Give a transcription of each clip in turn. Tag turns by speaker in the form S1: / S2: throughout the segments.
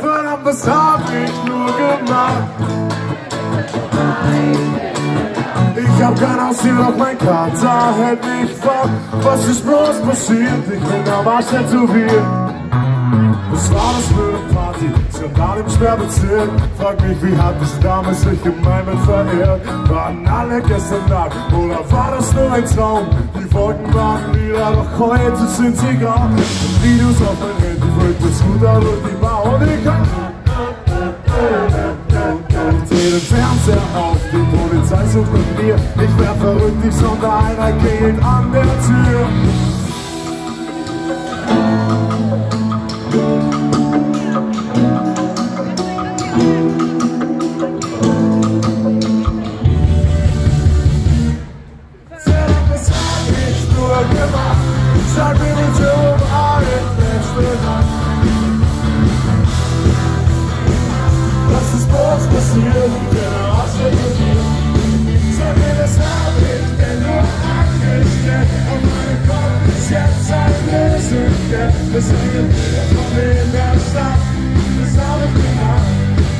S1: Verdammt, was hab ich nur gemacht? Ich hab kein Aussehen auf mein Kater, hält mich wach. Was ist bloß passiert? Ich bin am Arsch nicht zu viel. Was war das für eine Party? Skandal im Sperrbezirk. Frag mich, wie hat es damals sich gemein mit verehrt? Waren alle gestern Nacht oder war das nur ein Traum? Die Wolken waren wieder, doch heute sind sie grau. Videos auf mein Handy, out und die und ich dreh den Fernseher auf, die Polizei sucht nach mir. Ich wär verrückt, ich sonder einer geht an der Bilder von mir in der Stadt. Das hab ich gemacht,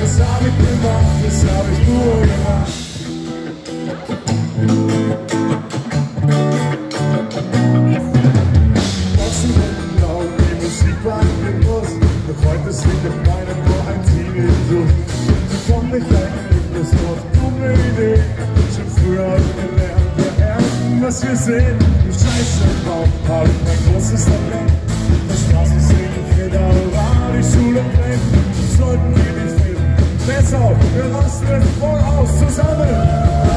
S1: das hab ich gemacht, das hab ich nur gemacht. Musik war ein Genuss. Doch heute singt auf meinem Ohr ein Teenage-Duft. Dumme Idee. Schon früher gelernt, wir ernten, was wir sehen. Du Scheiße im Bauch, großes Talent. Das ich rede auch die Schule brennt. Sollten wir nicht finden. Besser, wir rasten voll aus zusammen.